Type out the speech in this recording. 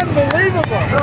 Unbelievable.